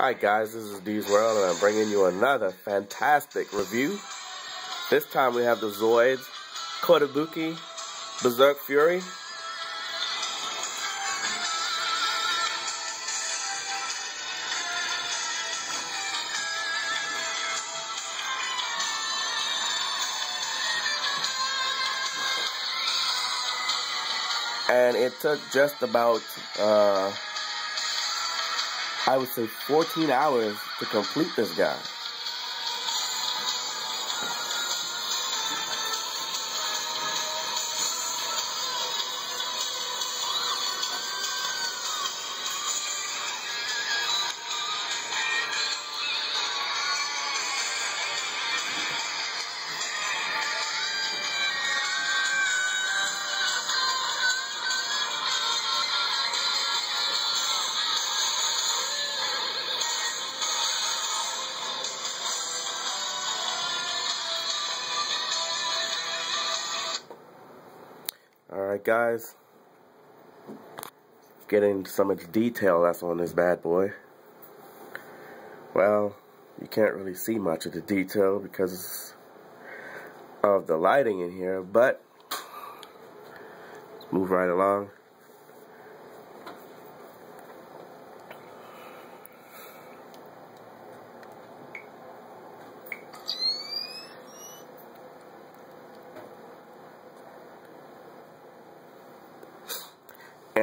Hi guys, this is D's World and I'm bringing you another fantastic review. This time we have the Zoids Kotobuki Berserk Fury. And it took just about uh, I would say 14 hours to complete this guy. Guys, getting into so much detail that's on this bad boy. Well, you can't really see much of the detail because of the lighting in here, but let's move right along.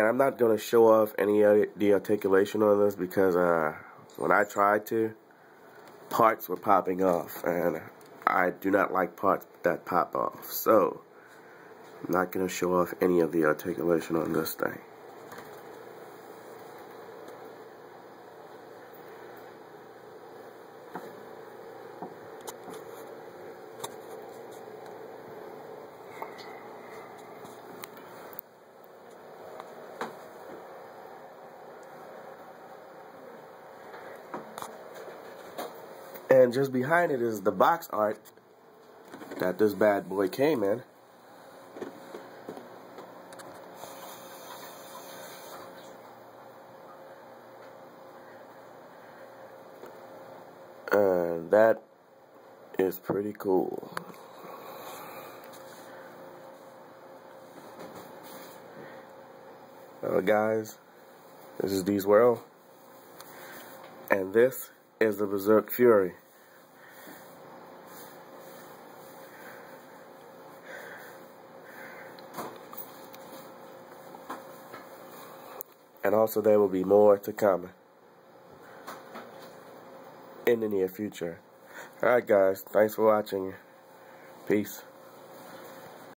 And I'm not going to show off any of the articulation on this because uh, when I tried to, parts were popping off. And I do not like parts that pop off. So, I'm not going to show off any of the articulation on this thing. And just behind it is the box art that this bad boy came in. And that is pretty cool. Well, guys, this is D's World. And this is the Berserk Fury. And also there will be more to come in the near future. Alright guys, thanks for watching. Peace.